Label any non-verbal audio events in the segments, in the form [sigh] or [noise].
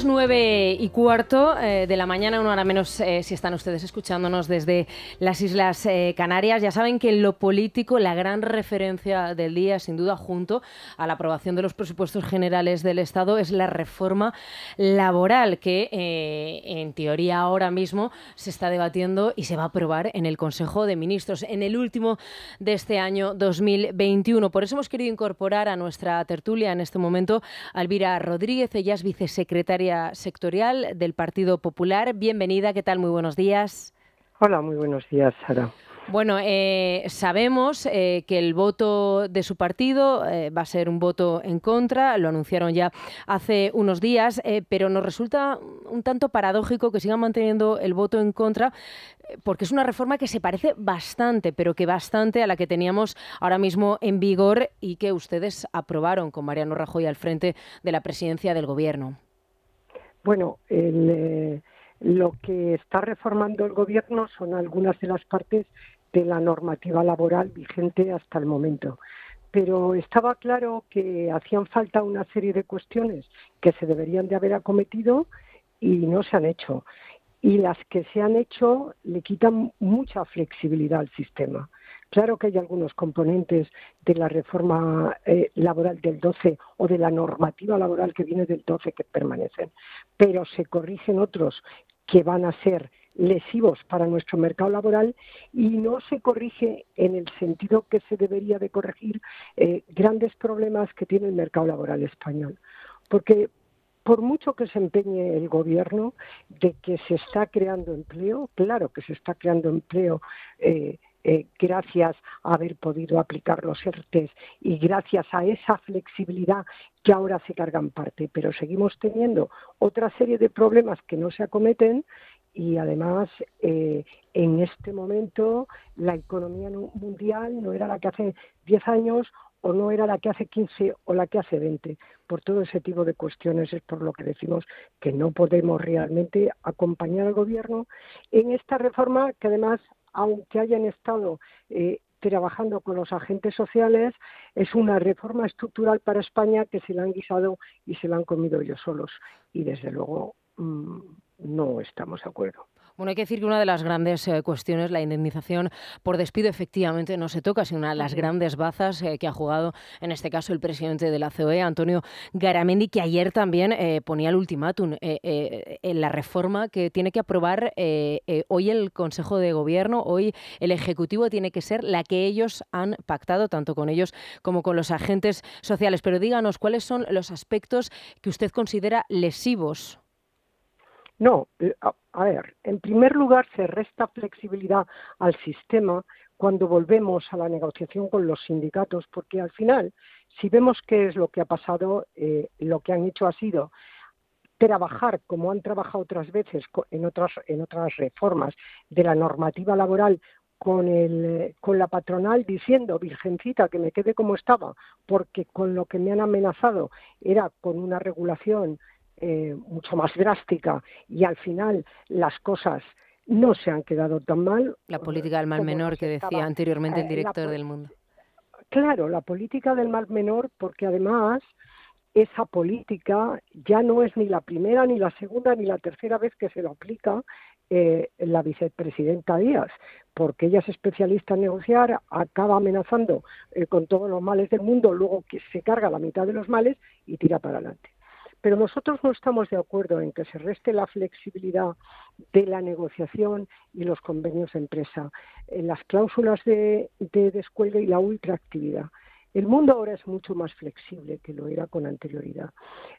las nueve y cuarto eh, de la mañana, una hora menos eh, si están ustedes escuchándonos desde las Islas eh, Canarias. Ya saben que en lo político la gran referencia del día, sin duda, junto a la aprobación de los presupuestos generales del Estado, es la reforma laboral que en teoría ahora mismo se está debatiendo y se va a aprobar en el Consejo de Ministros en el último de este año 2021. Por eso hemos querido incorporar a nuestra tertulia en este momento a Elvira Rodríguez, ella es vicesecretaria sectorial del Partido Popular. Bienvenida, ¿qué tal? Muy buenos días. Hola, muy buenos días, Sara. Bueno, eh, sabemos eh, que el voto de su partido eh, va a ser un voto en contra, lo anunciaron ya hace unos días, pero nos resulta un tanto paradójico que sigan manteniendo el voto en contra, porque es una reforma que se parece bastante, pero que bastante a la que teníamos ahora mismo en vigor y que ustedes aprobaron con Mariano Rajoy al frente de la presidencia del Gobierno. Bueno, eh, lo que está reformando el Gobierno son algunas de las partes de la normativa laboral vigente hasta el momento. Pero estaba claro que hacían falta una serie de cuestiones que se deberían de haber acometido y no se han hecho. Y las que se han hecho le quitan mucha flexibilidad al sistema. Claro que hay algunos componentes de la reforma eh, laboral del 12 o de la normativa laboral que viene del 12 que permanecen, pero se corrigen otros que van a ser lesivos para nuestro mercado laboral y no se corrige en el sentido que se debería de corregir eh, grandes problemas que tiene el mercado laboral español. Porque por mucho que se empeñe el gobierno de que se está creando empleo, claro que se está creando empleo eh, eh, gracias a haber podido aplicar los ERTES y gracias a esa flexibilidad que ahora se cargan parte, pero seguimos teniendo otra serie de problemas que no se acometen y además eh, en este momento la economía mundial no era la que hace 10 años o no era la que hace 15 o la que hace 20. Por todo ese tipo de cuestiones es por lo que decimos que no podemos realmente acompañar al Gobierno en esta reforma que además aunque hayan estado eh, trabajando con los agentes sociales, es una reforma estructural para España que se la han guisado y se la han comido ellos solos. Y desde luego mm, no estamos de acuerdo. Bueno, hay que decir que una de las grandes eh, cuestiones, la indemnización por despido, efectivamente no se toca, sino una de las grandes bazas eh, que ha jugado, en este caso, el presidente de la COE, Antonio Garamendi, que ayer también eh, ponía el ultimátum en la reforma que tiene que aprobar hoy el Consejo de Gobierno, hoy el Ejecutivo tiene que ser la que ellos han pactado, tanto con ellos como con los agentes sociales. Pero díganos, ¿cuáles son los aspectos que usted considera lesivos no, a, ver, en primer lugar se resta flexibilidad al sistema cuando volvemos a la negociación con los sindicatos, porque al final, si vemos qué es lo que ha pasado, eh, lo que han hecho ha sido trabajar como han trabajado otras veces en otras en otras reformas de la normativa laboral con el con la patronal diciendo virgencita que me quede como estaba porque con lo que me han amenazado era con una regulación eh, mucho más drástica y al final las cosas no se han quedado tan mal. La política del mal menor que decía anteriormente el eh, director del mundo. Claro, la política del mal menor porque además esa política ya no es ni la primera, ni la segunda, ni la tercera vez que se lo aplica eh, la vicepresidenta Díaz, porque ella es especialista en negociar, acaba amenazando con todos los males del mundo, luego que se carga la mitad de los males y tira para adelante. Pero nosotros no estamos de acuerdo en que se reste la flexibilidad de la negociación y los convenios de empresa, en las cláusulas de, de descuelgue y la ultraactividad. El mundo ahora es mucho más flexible que lo era con anterioridad.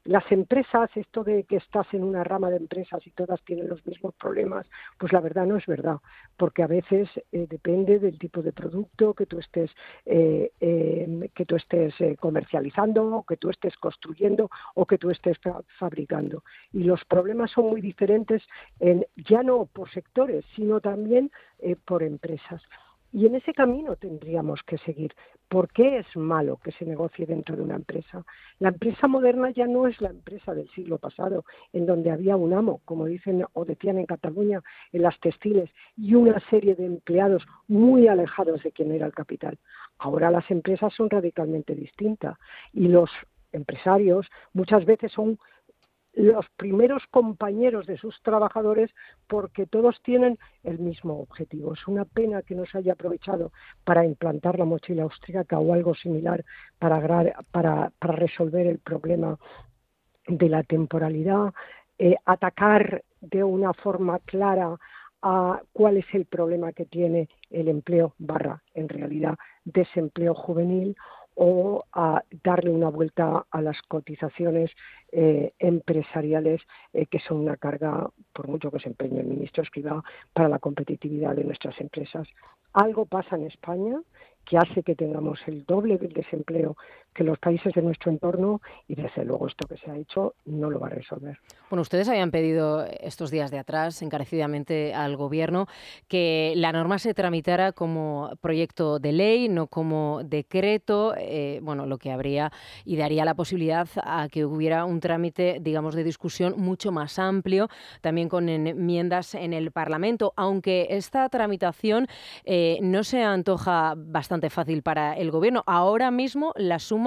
Las empresas, esto de que estás en una rama de empresas y todas tienen los mismos problemas, pues la verdad no es verdad, porque a veces eh, depende del tipo de producto que tú estés eh, em, que tú estés eh, comercializando, o que tú estés construyendo o que tú estés fabricando. Y los problemas son muy diferentes, en, ya no por sectores, sino también por empresas. Y en ese camino tendríamos que seguir. ¿Por qué es malo que se negocie dentro de una empresa? La empresa moderna ya no es la empresa del siglo pasado, en donde había un amo, como dicen o decían en Cataluña, en las textiles, y una serie de empleados muy alejados de quien era el capital. Ahora las empresas son radicalmente distintas y los empresarios muchas veces son los primeros compañeros de sus trabajadores porque todos tienen el mismo objetivo. Es una pena que no se haya aprovechado para implantar la mochila austríaca o algo similar para, para, resolver el problema de la temporalidad, eh, atacar de una forma clara a cuál es el problema que tiene el empleo barra, en realidad, desempleo juvenil o a darle una vuelta a las cotizaciones eh, empresariales eh, que son una carga, por mucho que se empeñe el ministro Escriba, para la competitividad de nuestras empresas. Algo pasa en España que hace que tengamos el doble del desempleo que los países de nuestro entorno y desde luego esto que se ha hecho no lo va a resolver. Bueno, ustedes habían pedido estos días de atrás encarecidamente al Gobierno que la norma se tramitara como proyecto de ley, no como decreto, eh, bueno, lo que habría y daría la posibilidad a que hubiera un trámite, digamos, de discusión mucho más amplio, también con enmiendas en el Parlamento, aunque esta tramitación eh, no se antoja bastante fácil para el Gobierno. Ahora mismo la suma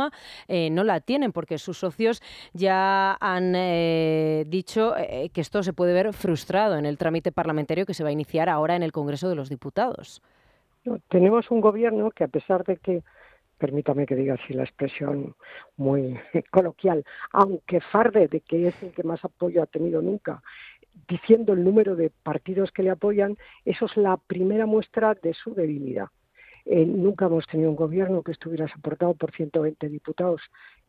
eh, no la tienen porque sus socios ya han eh, dicho eh, que esto se puede ver frustrado en el trámite parlamentario que se va a iniciar ahora en el Congreso de los Diputados. tenemos un gobierno que a pesar de que permítame que diga así la expresión muy [laughs] coloquial, aunque farde de que es el que más apoyo ha tenido nunca, diciendo el número de partidos que le apoyan, eso es la primera muestra de su debilidad. Eh, nunca hemos tenido un gobierno que estuviera soportado por 120 diputados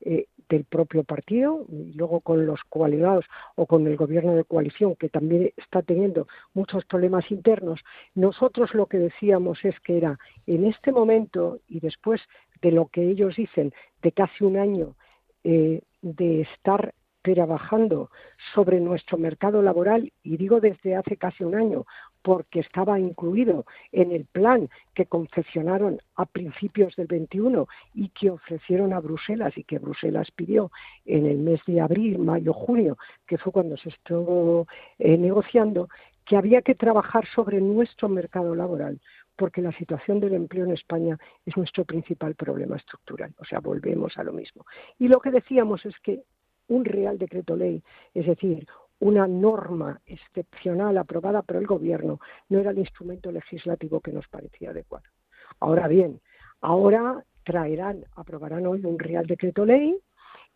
eh, del propio partido y luego con los coaligados o con el gobierno de coalición que también está teniendo muchos problemas internos. Nosotros lo que decíamos es que era en este momento y después de lo que ellos dicen de casi un año eh, de estar trabajando sobre nuestro mercado laboral, y digo desde hace casi un año, porque estaba incluido en el plan que confeccionaron a principios del 21 y que ofrecieron a Bruselas y que Bruselas pidió en el mes de abril, mayo, junio, que fue cuando se estuvo eh, negociando, que había que trabajar sobre nuestro mercado laboral, porque la situación del empleo en España es nuestro principal problema estructural. O sea, volvemos a lo mismo. Y lo que decíamos es que un Real Decreto Ley, es decir, una norma excepcional aprobada por el Gobierno no era el instrumento legislativo que nos parecía adecuado. Ahora bien, ahora traerán, aprobarán hoy un Real Decreto Ley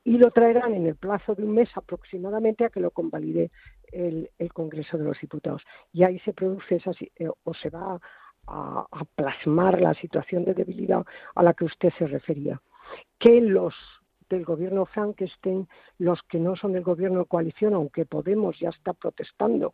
y lo traerán en el plazo de un mes aproximadamente a que lo convalide el, Congreso de los Diputados. Y ahí se produce esa, eh, o se va a, a plasmar la situación de debilidad a la que usted se refería. Que los del gobierno Frankenstein, los que no son del gobierno de coalición, aunque Podemos ya está protestando,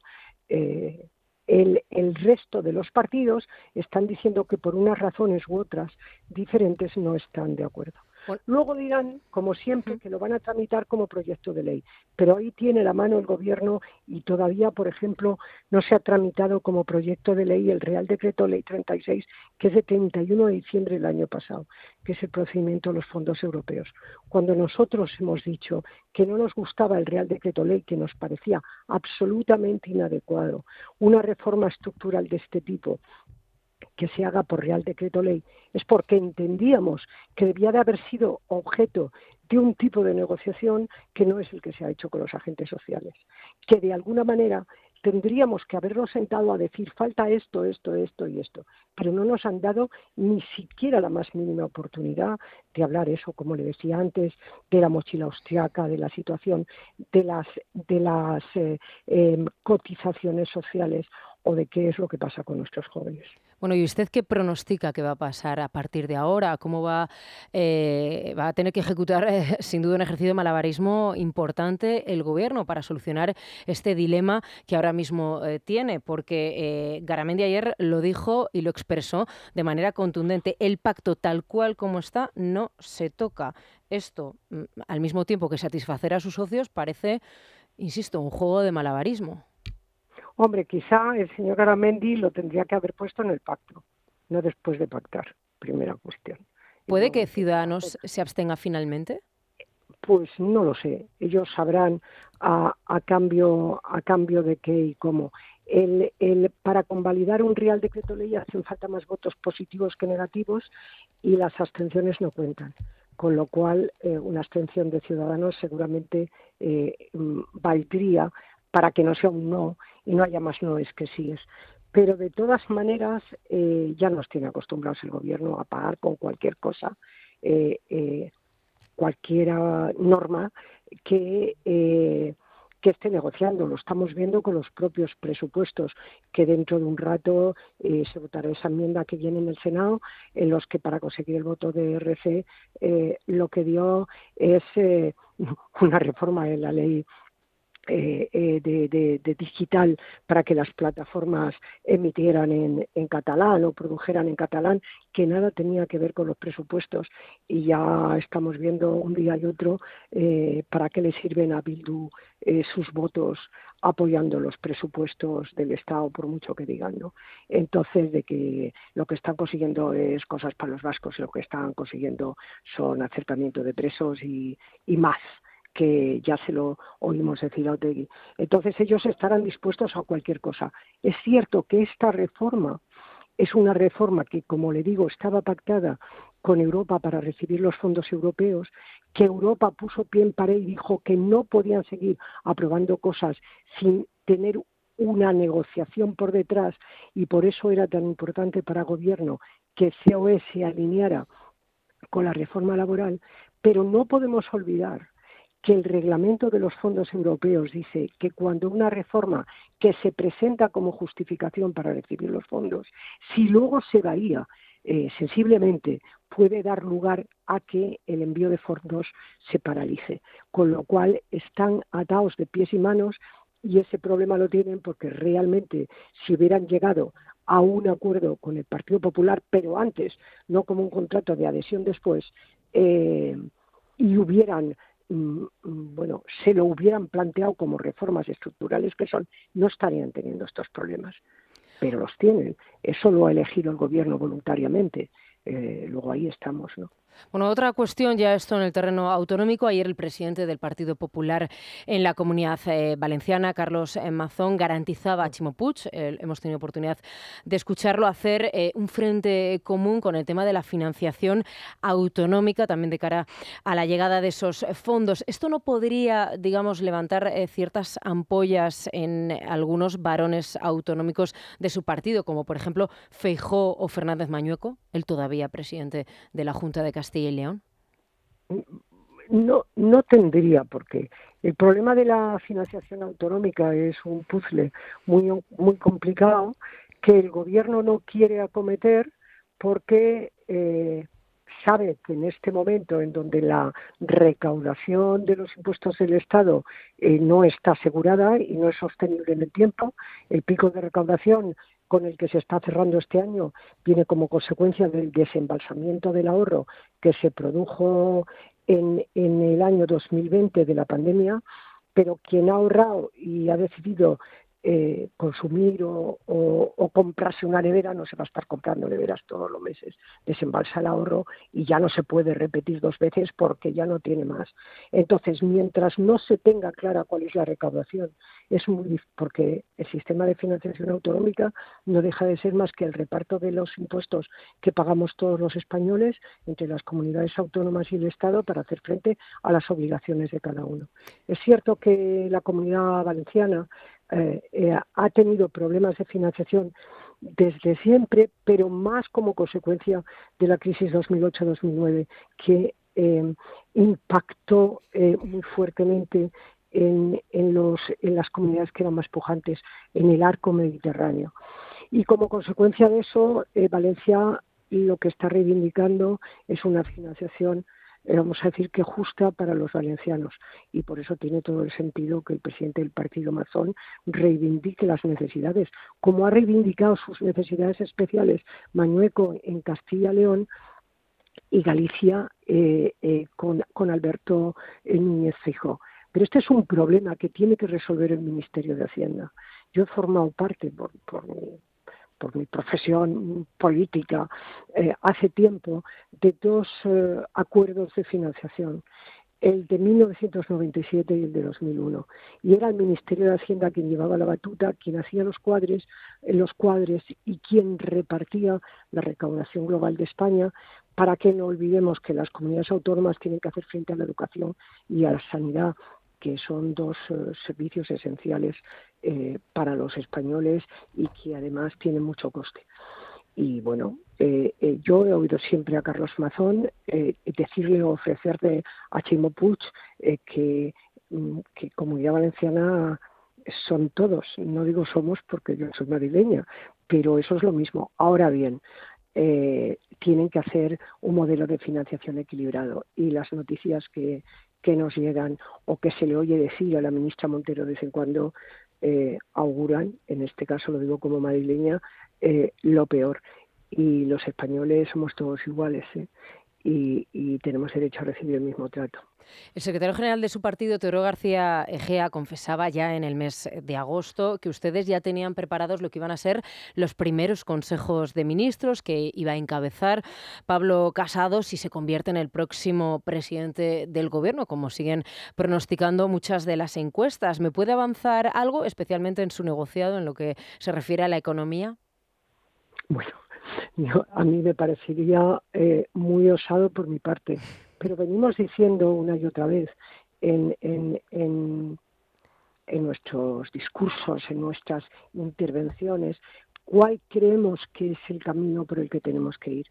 eh, el, el, resto de los partidos están diciendo que por unas razones u otras diferentes no están de acuerdo. Luego dirán, como siempre, que lo van a tramitar como proyecto de ley, pero ahí tiene la mano el Gobierno y todavía, por ejemplo, no se ha tramitado como proyecto de ley el Real Decreto Ley 36, que es de 31 de diciembre del año pasado, que es el procedimiento de los fondos europeos. Cuando nosotros hemos dicho que no nos gustaba el Real Decreto Ley, que nos parecía absolutamente inadecuado, una reforma estructural de este tipo que se haga por Real Decreto Ley es porque entendíamos que debía de haber sido objeto de un tipo de negociación que no es el que se ha hecho con los agentes sociales, que de alguna manera tendríamos que habernos sentado a decir falta esto, esto, esto y esto, pero no nos han dado ni siquiera la más mínima oportunidad de hablar eso, como le decía antes, de la mochila austriaca, de la situación de las, de las eh, em, cotizaciones sociales o de qué es lo que pasa con nuestros jóvenes. Bueno, ¿y usted qué pronostica que va a pasar a partir de ahora? ¿Cómo va, eh, va a tener que ejecutar, eh, [laughs] sin duda, un ejercicio de malabarismo importante el Gobierno para solucionar este dilema que ahora mismo eh, tiene? Porque Garamendi ayer lo dijo y lo expresó de manera contundente. El pacto tal cual como está no se toca. Esto, mm, al mismo tiempo que satisfacer a sus socios, parece, insisto, un juego de malabarismo. Hombre, quizá el señor Garamendi lo tendría que haber puesto en el pacto, no después de pactar. Primera cuestión. ¿Puede que Ciudadanos se abstenga finalmente? Pues no lo sé. Ellos sabrán a, cambio a cambio de qué y cómo. El, el, para convalidar un Real Decreto Ley hacen falta más votos positivos que negativos y las abstenciones no cuentan. con lo cual una abstención de ciudadanos seguramente mm, valdría para que no sea un no y no haya más noes que síes. Pero de todas maneras ya nos tiene acostumbrados el gobierno a pagar con cualquier cosa, cualquier norma que que esté negociando. Lo estamos viendo con los propios presupuestos, que dentro de un rato eh, se votará esa enmienda que viene en el Senado, en los que para conseguir el voto de RC eh, lo que dio es eh, [laughs] una reforma de la ley eh, eh, de, digital para que las plataformas emitieran en, catalán o produjeran en catalán, que nada tenía que ver con los presupuestos. Y ya estamos viendo un día y otro eh, para qué le sirven a Bildu sus votos apoyando los presupuestos del Estado, por mucho que digan. ¿no? Entonces, de que lo que están consiguiendo es cosas para los vascos y lo que están consiguiendo son acercamiento de presos y más que ya se lo oímos decir a Otegui. Entonces ellos estarán dispuestos a cualquier cosa. Es cierto que esta reforma es una reforma que, como le digo, estaba pactada con Europa para recibir los fondos europeos, que Europa puso pie en pared y dijo que no podían seguir aprobando cosas sin tener una negociación por detrás y por eso era tan importante para el gobierno que COE se alineara con la reforma laboral, pero no podemos olvidar que el reglamento de los fondos europeos dice que cuando una reforma que se presenta como justificación para recibir los fondos, si luego se varía eh, sensiblemente, puede dar lugar a que el envío de fondos se paralice, con lo cual están atados de pies y manos y ese problema lo tienen porque realmente si hubieran llegado a un acuerdo con el Partido Popular, pero antes, no como un contrato de adhesión después, eh, y hubieran bueno, se lo hubieran planteado como reformas estructurales que son, no estarían teniendo estos problemas. Pero los tienen. Eso lo ha elegido el gobierno voluntariamente. Eh, luego ahí estamos, ¿no? Bueno, otra cuestión ya esto en el terreno autonómico. Ayer el presidente del Partido Popular en la Comunidad eh, Valenciana, Carlos eh, Mazón, garantizaba a Chimo Puig, hemos tenido oportunidad de escucharlo, hacer eh, un frente común con el tema de la financiación autonómica, también de cara a la llegada de esos fondos. ¿Esto no podría, digamos, levantar ciertas ampollas en algunos varones autonómicos de su partido, como por ejemplo Feijó o Fernández Mañueco, el todavía presidente de la Junta de Castilla Castilla y León? No, no tendría por qué. El problema de la financiación autonómica es un puzzle muy, muy complicado que el gobierno no quiere acometer porque eh, sabe que en este momento en donde la recaudación de los impuestos del Estado eh, no está asegurada y no es sostenible en el tiempo, el pico de recaudación con el que se está cerrando este año viene como consecuencia del desembalsamiento del ahorro que se produjo en, en el año 2020 de la pandemia, pero quien ha ahorrado y ha decidido eh, consumir o, comprarse una nevera, no se va a estar comprando neveras todos los meses. Desembalsa el ahorro y ya no se puede repetir dos veces porque ya no tiene más. Entonces, mientras no se tenga clara cuál es la recaudación, es muy porque el sistema de financiación autonómica no deja de ser más que el reparto de los impuestos que pagamos todos los españoles entre las comunidades autónomas y el Estado para hacer frente a las obligaciones de cada uno. Es cierto que la comunidad valenciana eh, eh, ha tenido problemas de financiación desde siempre, pero más como consecuencia de la crisis 2008-2009, que eh, impactó muy fuertemente en, las comunidades que eran más pujantes en el arco mediterráneo. Y como consecuencia de eso, Valencia lo que está reivindicando es una financiación eh, vamos a decir que justa para los valencianos y por eso tiene todo el sentido que el presidente del partido Mazón reivindique las necesidades, como ha reivindicado sus necesidades especiales Mañueco en Castilla León y Galicia eh, eh, con, con, Alberto Núñez Fijo. Pero este es un problema que tiene que resolver el Ministerio de Hacienda. Yo he formado parte por, por, por mi profesión política eh, hace tiempo de dos eh, acuerdos de financiación. el de 1997 y el de 2001. Y era el Ministerio de Hacienda quien llevaba la batuta, quien hacía los cuadres, eh, los cuadres y quien repartía la recaudación global de España para que no olvidemos que las comunidades autónomas tienen que hacer frente a la educación y a la sanidad que son dos eh, servicios esenciales eh, para los españoles y que además tienen mucho coste. Y bueno, eh, yo he oído siempre a Carlos Mazón decirle o ofrecerle a Chimo Puig que, mm, que Comunidad Valenciana son todos, no digo somos porque yo soy madrileña, pero eso es lo mismo. Ahora bien, tienen que hacer un modelo de financiación equilibrado y las noticias que, que nos llegan o que se le oye decir a la ministra Montero de vez en cuando auguran, en este caso lo digo como madrileña, eh, lo peor. Y los españoles somos todos iguales ¿eh? y, tenemos derecho a recibir el mismo trato. El secretario general de su partido, Teodoro García Egea, confesaba ya en el mes de agosto que ustedes ya tenían preparados lo que iban a ser los primeros consejos de ministros que iba a encabezar Pablo Casado si se convierte en el próximo presidente del gobierno, como siguen pronosticando muchas de las encuestas. ¿Me puede avanzar algo, especialmente en su negociado, en lo que se refiere a la economía? Bueno, a mí me parecería eh, muy osado por mi parte, pero venimos diciendo una y otra vez en, nuestros discursos, en nuestras intervenciones, cuál creemos que es el camino por el que tenemos que ir.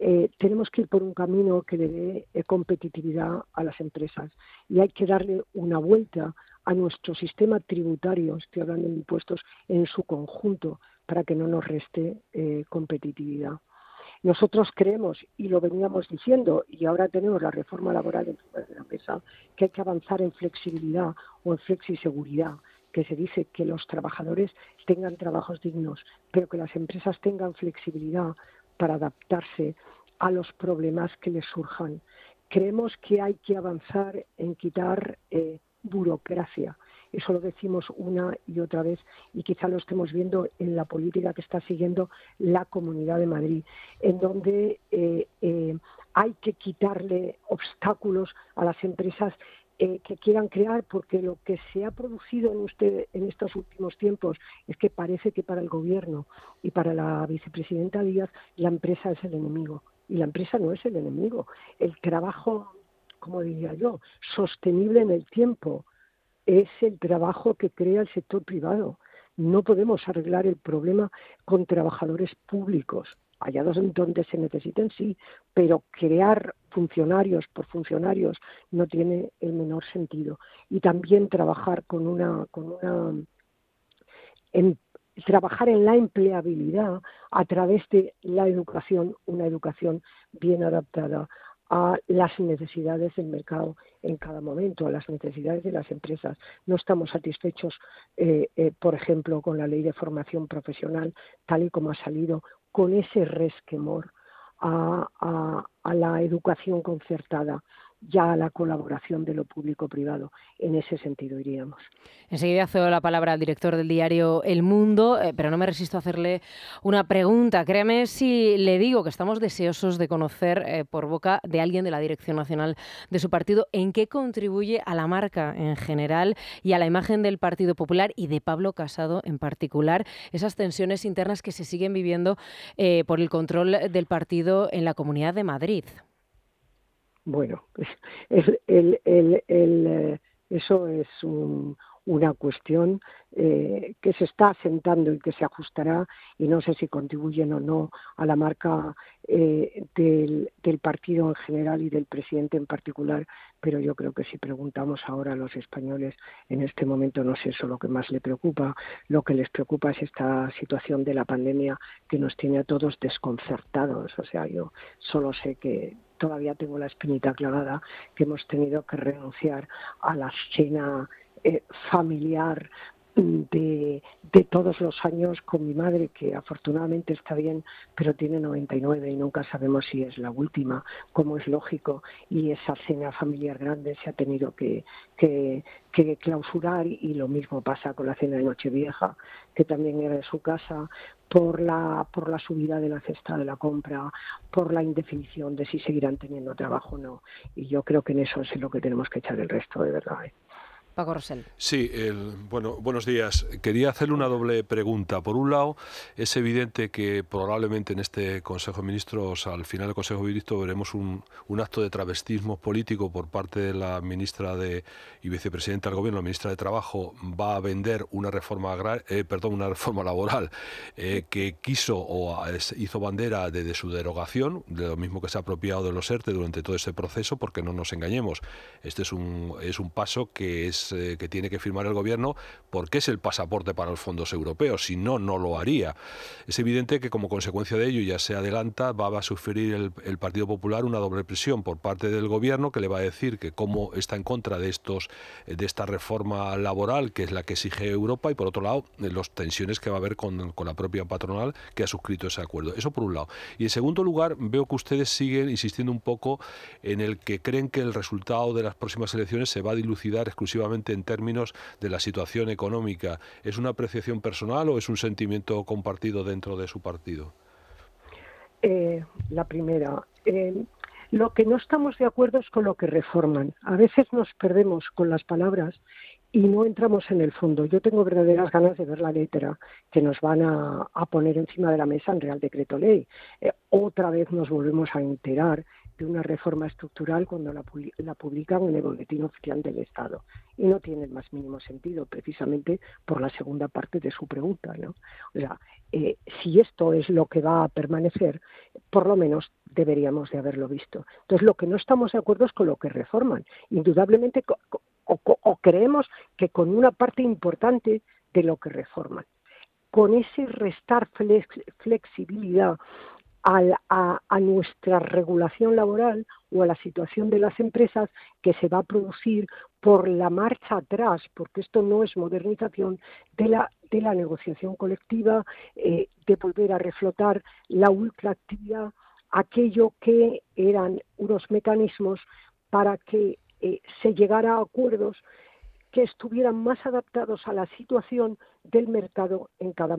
Eh, tenemos que ir por un camino que le dé eh, competitividad a las empresas y hay que darle una vuelta a nuestro sistema tributario, estoy hablando de impuestos, en su conjunto, para que no nos reste eh, competitividad. Nosotros creemos, y lo veníamos diciendo, y ahora tenemos la reforma laboral en la mesa, que hay que avanzar en flexibilidad o en flexiseguridad, que se dice que los trabajadores tengan trabajos dignos, pero que las empresas tengan flexibilidad para adaptarse a los problemas que les surjan. Creemos que hay que avanzar en quitar eh, burocracia. Eso lo decimos una y otra vez y quizá lo estemos viendo en la política que está siguiendo la Comunidad de Madrid, en donde eh, eh, hay que quitarle obstáculos a las empresas eh, que quieran crear, porque lo que se ha producido en, usted, en estos últimos tiempos es que parece que para el Gobierno y para la vicepresidenta Díaz la empresa es el enemigo. Y la empresa no es el enemigo. El trabajo como diría yo, sostenible en el tiempo. Es el trabajo que crea el sector privado. No podemos arreglar el problema con trabajadores públicos, allá donde se necesiten, sí, pero crear funcionarios por funcionarios no tiene el menor sentido. Y también trabajar con una, con una en, trabajar en la empleabilidad a través de la educación, una educación bien adaptada a las necesidades del mercado en cada momento, a las necesidades de las empresas. No estamos satisfechos, eh, eh, por ejemplo, con la ley de formación profesional, tal y como ha salido, con ese resquemor a, a la educación concertada ya a la colaboración de lo público-privado. En ese sentido iríamos. Enseguida cedo la palabra al director del diario El Mundo, eh, pero no me resisto a hacerle una pregunta. Créame si le digo que estamos deseosos de conocer eh, por boca de alguien de la Dirección Nacional de su partido en qué contribuye a la marca en general y a la imagen del Partido Popular y de Pablo Casado en particular, esas tensiones internas que se siguen viviendo eh, por el control del partido en la Comunidad de Madrid. Bueno, [laughs] el, el, el, eh, eso es un, una cuestión eh, que se está asentando y que se ajustará y no sé si contribuyen o no a la marca eh, del, partido en general y del presidente en particular, pero yo creo que si preguntamos ahora a los españoles en este momento no sé eso lo que más les preocupa, lo que les preocupa es esta situación de la pandemia que nos tiene a todos desconcertados, o sea, yo solo sé que todavía tengo la espinita clavada que hemos tenido que renunciar a la cena eh, familiar de, de, todos los años con mi madre, que afortunadamente está bien, pero tiene 99 y nunca sabemos si es la última, como es lógico, y esa cena familiar grande se ha tenido que, que, clausurar y lo mismo pasa con la cena de Nochevieja, que también era de su casa, por la, por la subida de la cesta de la compra, por la indefinición de si seguirán teniendo trabajo o no. Y yo creo que en eso es lo que tenemos que echar el resto, de verdad. ¿eh? Paco Rosell. Sí, bueno, buenos días. Quería hacerle una doble pregunta. Por un lado, es evidente que probablemente en este Consejo de Ministros, al final del Consejo de Ministros, veremos un, acto de travestismo político por parte de la ministra de, y vicepresidenta del Gobierno, la ministra de Trabajo, va a vender una reforma eh, perdón, una reforma laboral eh, que quiso o hizo bandera de, su derogación, de lo mismo que se ha apropiado de los ERTE durante todo ese proceso, porque no nos engañemos. Este es un, es un paso que es eh, que tiene que firmar el gobierno porque es el pasaporte para los fondos europeos, si no, no lo haría. Es evidente que como consecuencia de ello, ya se adelanta, va a sufrir el, Partido Popular una doble presión por parte del gobierno que le va a decir que cómo está en contra de, estos, de esta reforma laboral, que es la que exige Europa, y por otro lado, las tensiones que va a haber con, con la propia patronal que ha suscrito ese acuerdo. Eso por un lado. Y en segundo lugar, veo que ustedes siguen insistiendo un poco en el que creen que el resultado de las próximas elecciones se va a dilucidar exclusivamente en términos de la situación económica. ¿Es una apreciación personal o es un sentimiento compartido dentro de su partido? Eh, la primera. Eh, lo que no estamos de acuerdo es con lo que reforman. A veces nos perdemos con las palabras y no entramos en el fondo. Yo tengo verdaderas ganas de ver la letra que nos van a, poner encima de la mesa en Real Decreto Ley. Eh, otra vez nos volvemos a enterar de una reforma estructural cuando la, la, publican en el Boletín Oficial del Estado. Y no tiene el más mínimo sentido, precisamente por la segunda parte de su pregunta. ¿no? O sea, eh, si esto es lo que va a permanecer, por lo menos deberíamos de haberlo visto. Entonces, lo que no estamos de acuerdo es con lo que reforman. Indudablemente, o creemos que con una parte importante de lo que reforman. Con ese restar flexibilidad a, nuestra regulación laboral o a la situación de las empresas que se va a producir por la marcha atrás, porque esto no es modernización de la, de la negociación colectiva, eh, de volver a reflotar la ultraactividad, aquello que eran unos mecanismos para que eh, se llegara a acuerdos que estuvieran más adaptados a la situación del mercado en cada,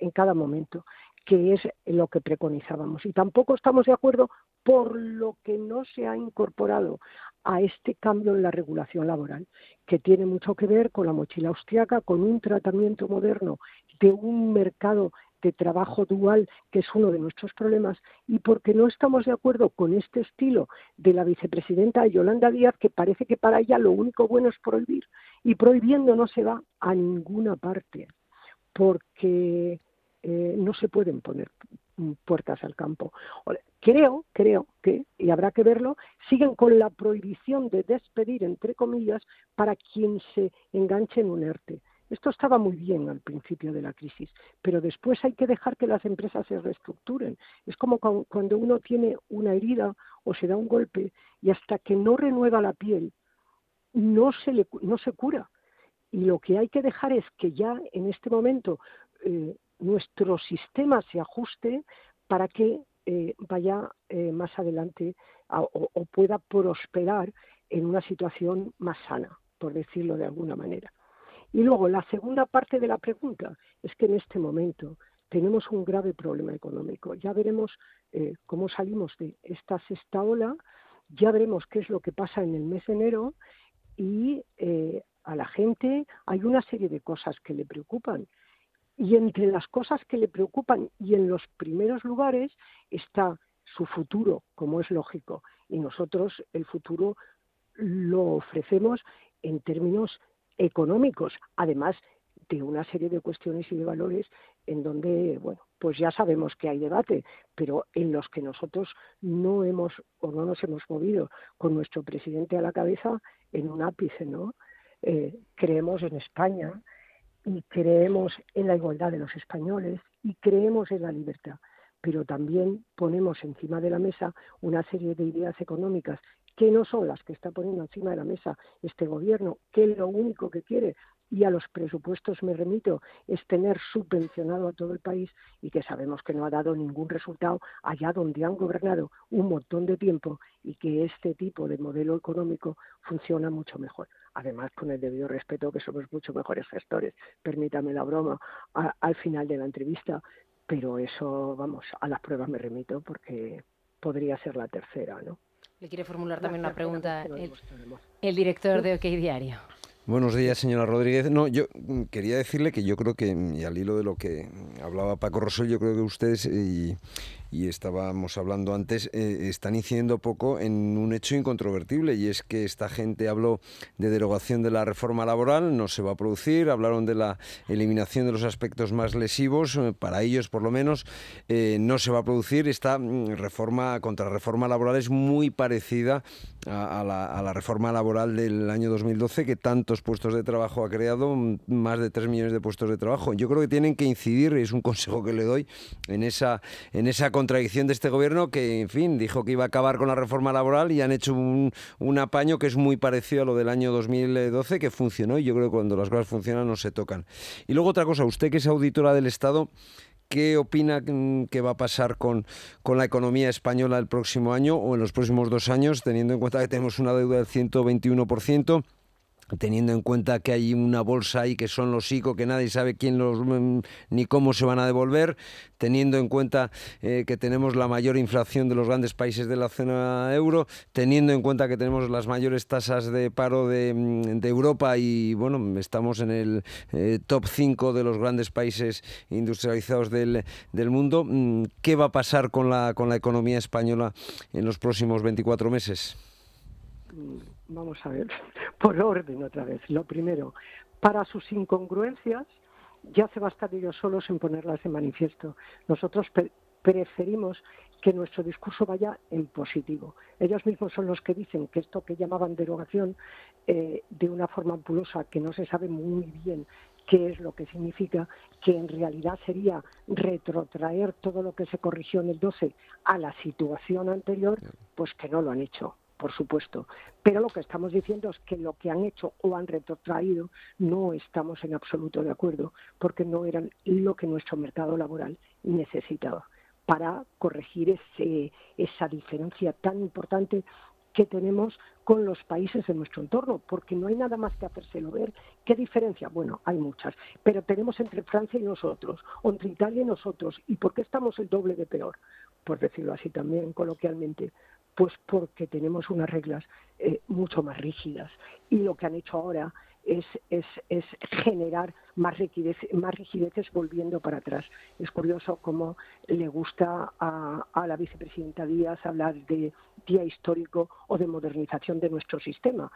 en cada momento que es lo que preconizábamos. Y tampoco estamos de acuerdo por lo que no se ha incorporado a este cambio en la regulación laboral, que tiene mucho que ver con la mochila austriaca, con un tratamiento moderno de un mercado de trabajo dual, que es uno de nuestros problemas, y porque no estamos de acuerdo con este estilo de la vicepresidenta Yolanda Díaz, que parece que para ella lo único bueno es prohibir, y prohibiendo no se va a ninguna parte, porque eh, no se pueden poner puertas al campo. Creo, creo que, y habrá que verlo, siguen con la prohibición de despedir, entre comillas, para quien se enganche en un ERTE. Esto estaba muy bien al principio de la crisis, pero después hay que dejar que las empresas se reestructuren. Es como cuando uno tiene una herida o se da un golpe y hasta que no renueva la piel no se, le, no se cura. Y lo que hay que dejar es que ya en este momento eh, nuestro sistema se ajuste para que eh, vaya eh, más adelante o, pueda prosperar en una situación más sana, por decirlo de alguna manera. Y luego, la segunda parte de la pregunta es que en este momento tenemos un grave problema económico. Ya veremos eh, cómo salimos de esta sexta ola, ya veremos qué es lo que pasa en el mes de enero y a la gente hay una serie de cosas que le preocupan. Y entre las cosas que le preocupan y en los primeros lugares está su futuro, como es lógico. Y nosotros el futuro lo ofrecemos en términos económicos, además de una serie de cuestiones y de valores en donde, bueno, pues ya sabemos que hay debate, pero en los que nosotros no hemos o no nos hemos movido con nuestro presidente a la cabeza en un ápice, ¿no? Eh, creemos en España, y creemos en la igualdad de los españoles y creemos en la libertad, pero también ponemos encima de la mesa una serie de ideas económicas que no son las que está poniendo encima de la mesa este gobierno, que lo único que quiere y a los presupuestos me remito, es tener subvencionado a todo el país y que sabemos que no ha dado ningún resultado allá donde han gobernado un montón de tiempo y que este tipo de modelo económico funciona mucho mejor. Además, con el debido respeto que somos mucho mejores gestores, permítame la broma al final de la entrevista, pero eso, vamos, a las pruebas me remito porque podría ser la tercera, ¿no? Le quiere formular también una pregunta el, director de OK Diario. Buenos días, señora Rodríguez. No, yo mm, quería decirle que yo creo que, y al hilo de lo que hablaba Paco Rosell, yo creo que ustedes, y, y estábamos hablando antes, eh, están incidiendo poco en un hecho incontrovertible y es que esta gente habló de derogación de la reforma laboral, no se va a producir, hablaron de la eliminación de los aspectos más lesivos, eh, para ellos por lo menos eh, no se va a producir. Esta mm, reforma, contra reforma laboral es muy parecida a, la, a la reforma laboral del año 2012 que tantos puestos de trabajo ha creado, mm, más de 3 millones de puestos de trabajo. Yo creo que tienen que incidir, es un consejo que le doy, en esa, en esa contradicción de este gobierno que, en fin, dijo que iba a acabar con la reforma laboral y han hecho un, apaño que es muy parecido a lo del año 2012 que funcionó y yo creo que cuando las cosas funcionan no se tocan. Y luego otra cosa, usted que es auditora del Estado, ¿Qué opina que va a pasar con, con, la economía española el próximo año o en los próximos dos años, teniendo en cuenta que tenemos una deuda del 121%? Teniendo en cuenta que hay una bolsa ahí que son los ICO, que nadie sabe quién los mm, ni cómo se van a devolver, teniendo en cuenta eh, que tenemos la mayor inflación de los grandes países de la zona euro, teniendo en cuenta que tenemos las mayores tasas de paro de, mm, Europa y bueno, estamos en el eh, top 5 de los grandes países industrializados del, del mundo, mm, ¿qué va a pasar con la, con la economía española en los próximos 24 meses? Vamos a ver, [laughs] por orden otra vez. Lo primero, para sus incongruencias ya se bastan ellos solos en ponerlas en manifiesto. Nosotros preferimos que nuestro discurso vaya en positivo. Ellos mismos son los que dicen que esto que llamaban derogación eh, de una forma ampulosa, que no se sabe muy bien qué es lo que significa, que en realidad sería retrotraer todo lo que se corrigió en el 12 a la situación anterior, pues que no lo han hecho por supuesto. Pero lo que estamos diciendo es que lo que han hecho o han retrotraído no estamos en absoluto de acuerdo, porque no eran lo que nuestro mercado laboral necesitaba para corregir ese, esa diferencia tan importante que tenemos con los países de nuestro entorno, porque no hay nada más que hacérselo ver. ¿Qué diferencia? Bueno, hay muchas, pero tenemos entre Francia y nosotros, o entre Italia y nosotros. ¿Y por qué estamos el doble de peor? Por decirlo así también coloquialmente, pues porque tenemos unas reglas eh, mucho más rígidas y lo que han hecho ahora es, es, es generar más, rigidez, más rigideces volviendo para atrás. Es curioso cómo le gusta a, a la vicepresidenta Díaz hablar de día histórico o de modernización de nuestro sistema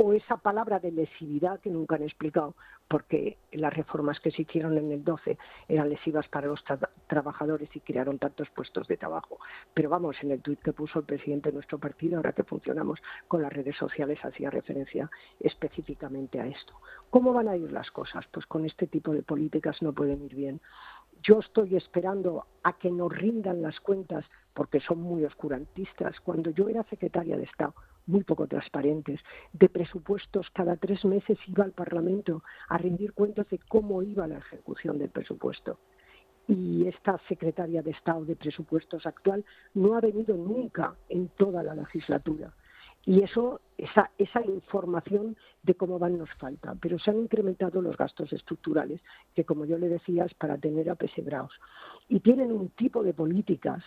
o esa palabra de lesividad que nunca han explicado, porque las reformas que se hicieron en el 12 eran lesivas para los trabajadores y crearon tantos puestos de trabajo. Pero vamos, en el tuit que puso el presidente de nuestro partido, ahora que funcionamos con las redes sociales, hacía referencia específicamente a esto. ¿Cómo van a ir las cosas? Pues con este tipo de políticas no pueden ir bien. Yo estoy esperando a que nos rindan las cuentas porque son muy oscurantistas. Cuando yo era secretaria de Estado, muy poco transparentes, de presupuestos, cada tres meses iba al Parlamento a rendir cuentas de cómo iba la ejecución del presupuesto. Y esta secretaria de Estado de Presupuestos actual no ha venido nunca en toda la legislatura. Y eso, esa, esa información de cómo van nos falta. Pero se han incrementado los gastos estructurales, que como yo le decía, es para tener apesebrados. Y tienen un tipo de políticas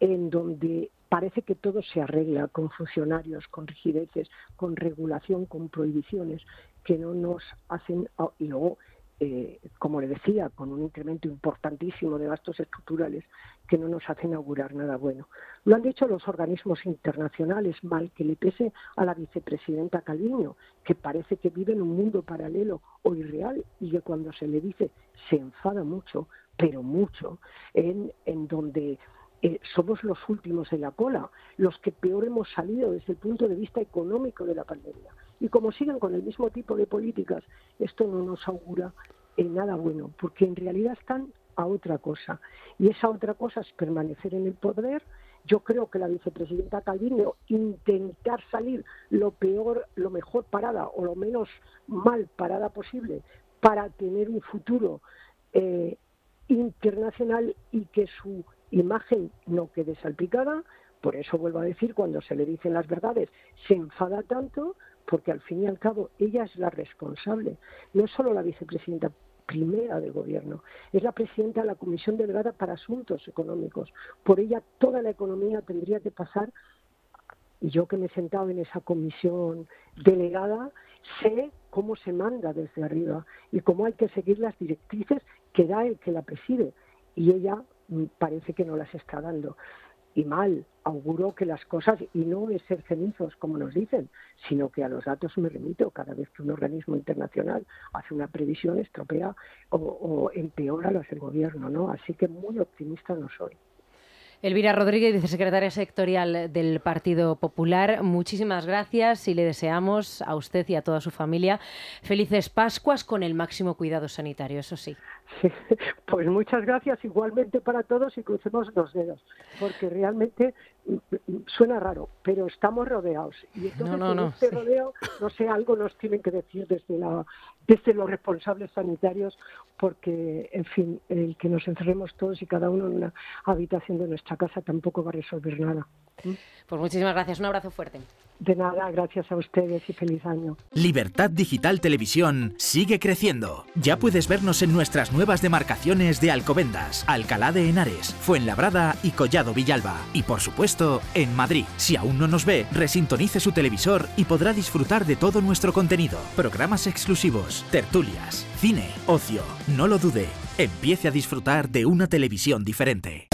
en donde parece que todo se arregla con funcionarios, con rigideces, con regulación, con prohibiciones que no nos hacen y luego eh, como le decía, con un incremento importantísimo de gastos estructurales que no nos hacen augurar nada bueno. Lo han dicho los organismos internacionales, mal que le pese a la vicepresidenta Calviño, que parece que vive en un mundo paralelo o irreal y que cuando se le dice se enfada mucho, pero mucho, en, en donde eh, somos los últimos en la cola, los que peor hemos salido desde el punto de vista económico de la pandemia. Y como siguen con el mismo tipo de políticas, esto no nos augura en nada bueno, porque en realidad están a otra cosa. Y esa otra cosa es permanecer en el poder Yo creo que la vicepresidenta Calviño intentar salir lo peor, lo mejor parada o lo menos mal parada posible para tener un futuro eh, internacional y que su imagen no quede salpicada. Por eso vuelvo a decir, cuando se le dicen las verdades, se enfada tanto, porque al fin y al cabo ella es la responsable, no solo la vicepresidenta primera del gobierno, es la presidenta de la Comisión Delegada para Asuntos Económicos. Por ella toda la economía tendría que pasar, y yo que me he sentado en esa comisión delegada, sé cómo se manda desde arriba y cómo hay que seguir las directrices que da el que la preside. Y ella parece que no las está dando y mal. Auguro que las cosas, y no es ser cenizos como nos dicen, sino que a los datos me remito cada vez que un organismo internacional hace una previsión, estropea o, o empeora lo hace el gobierno, ¿no? Así que muy optimista no soy. Elvira Rodríguez, vicesecretaria sectorial del Partido Popular, muchísimas gracias y le deseamos a usted y a toda su familia felices Pascuas con el máximo cuidado sanitario, eso sí. [laughs] Pues muchas gracias igualmente para todos y crucemos los dedos, porque realmente suena raro, pero estamos rodeados. Y entonces no, en este rodeo, no sé, algo nos tienen que decir desde, la, desde los responsables sanitarios, porque, en fin, el que nos encerremos todos y cada uno en una habitación de nuestra casa tampoco va a resolver nada. Pues muchísimas gracias, un abrazo fuerte. De nada, gracias a ustedes y feliz año. Libertad Digital Televisión sigue creciendo. Ya puedes vernos en nuestras nuevas demarcaciones de Alcobendas, Alcalá de Henares, Fuenlabrada y Collado Villalba. Y por supuesto, en Madrid. Si aún no nos ve, resintonice su televisor y podrá disfrutar de todo nuestro contenido. Programas exclusivos, tertulias, cine, ocio. No lo dude. Empiece a disfrutar de una televisión diferente.